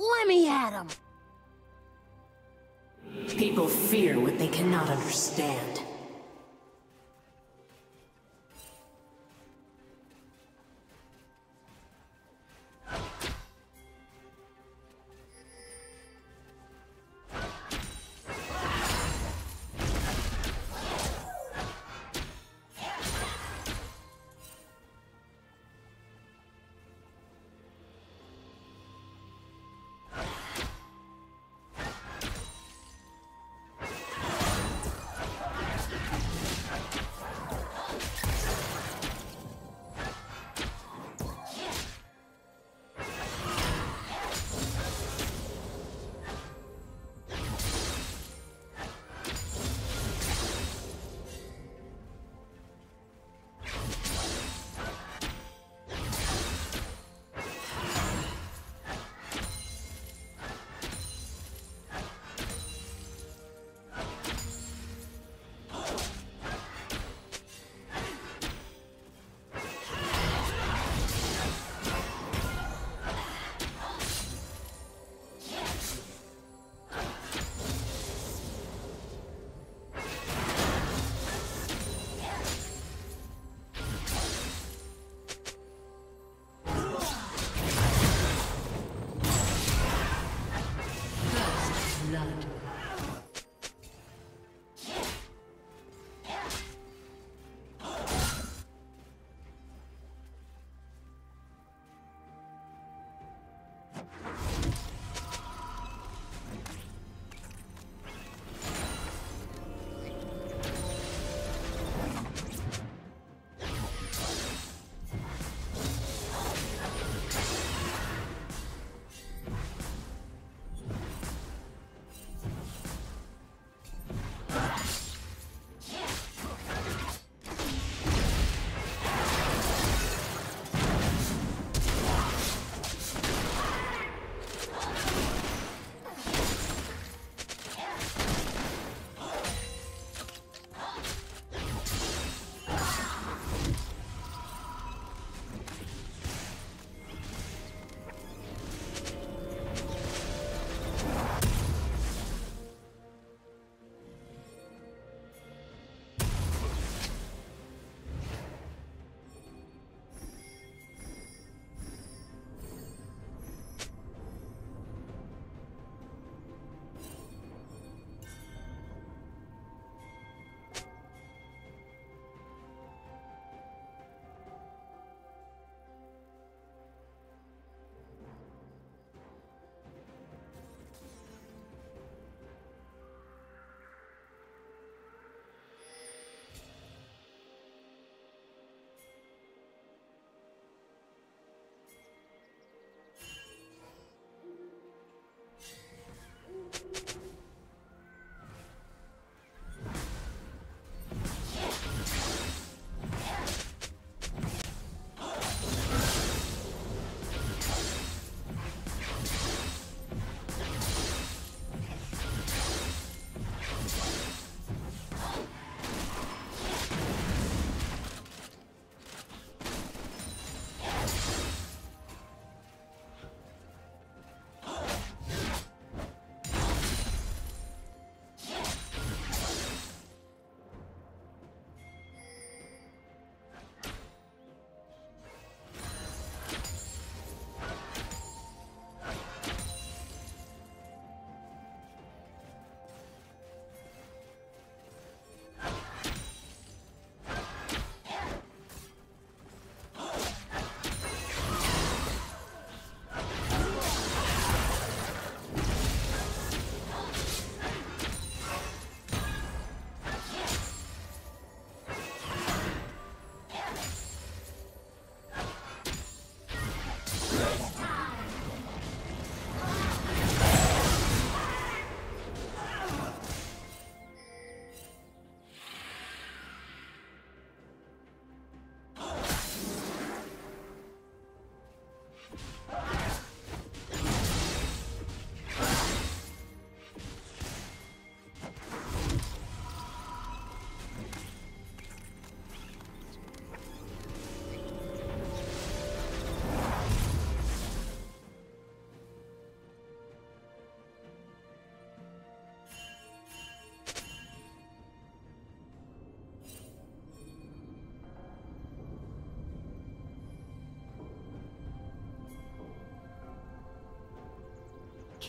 Let me at him! People fear what they cannot understand.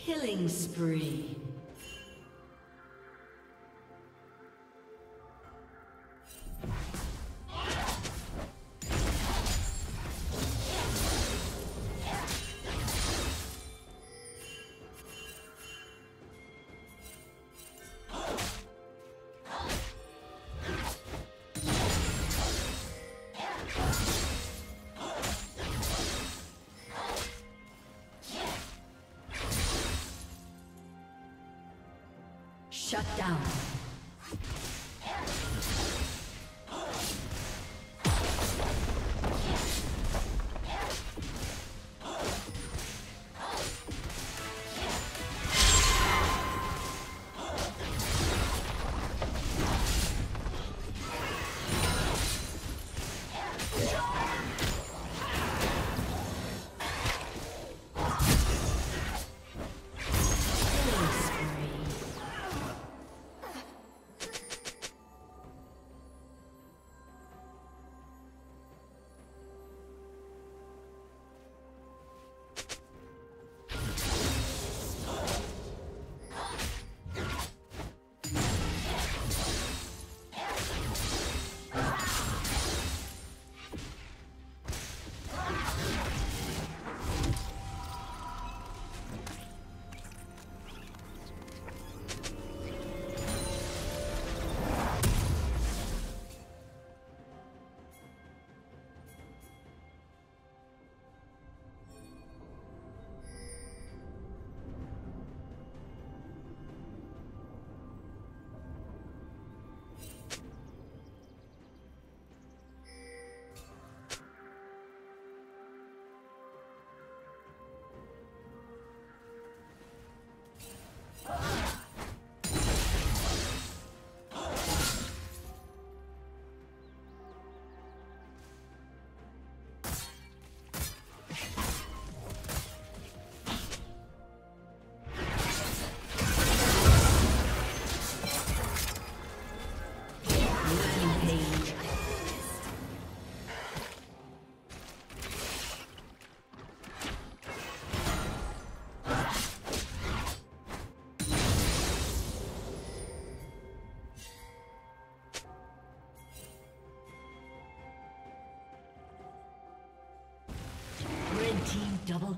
Killing spree. Shut down.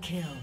Kill.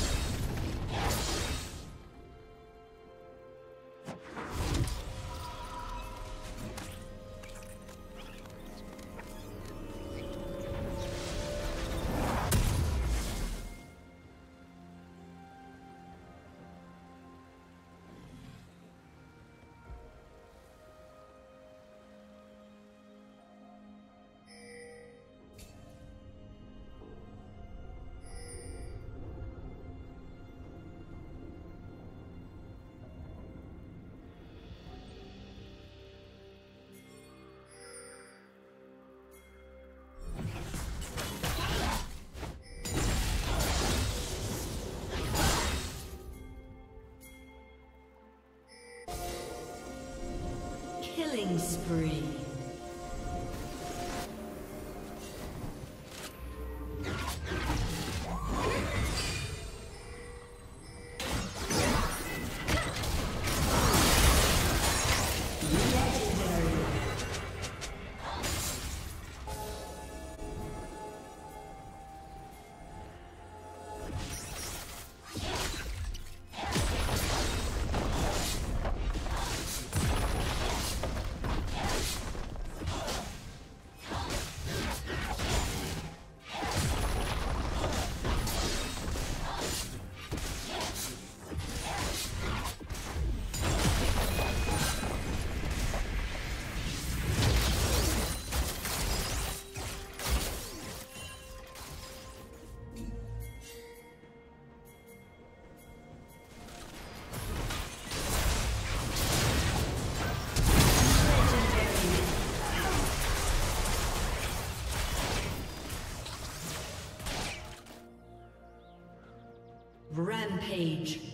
Spree. Rampage.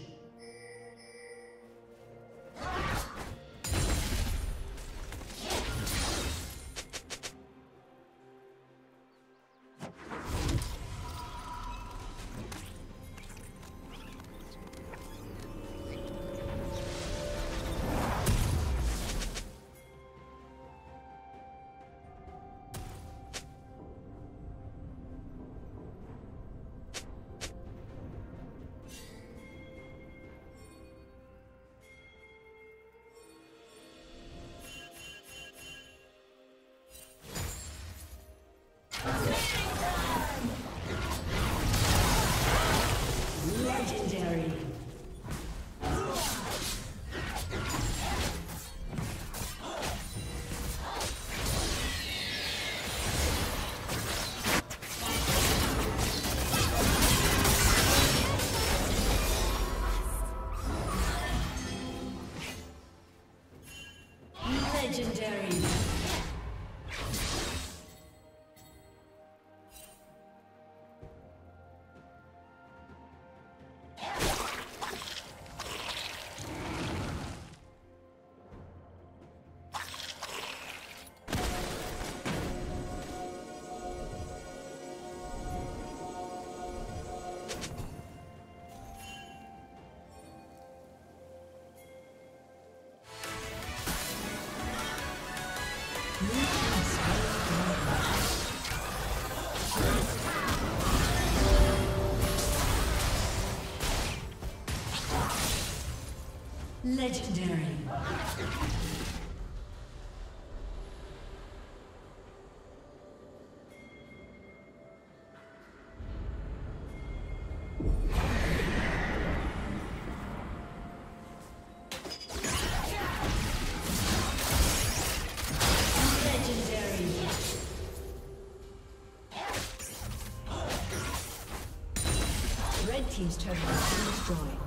Legendary. Team's turret has been destroyed.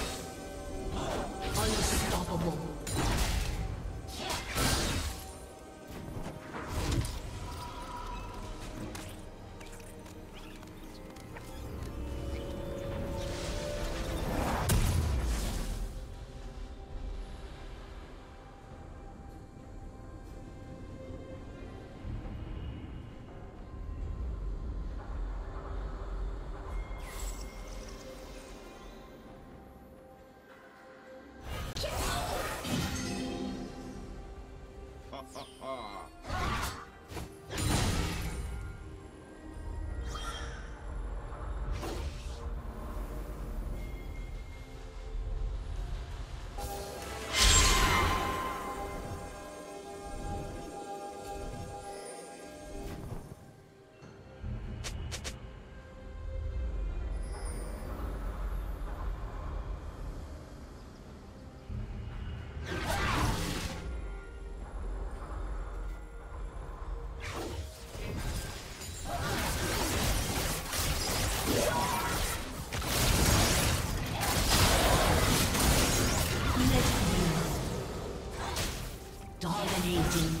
Dominating.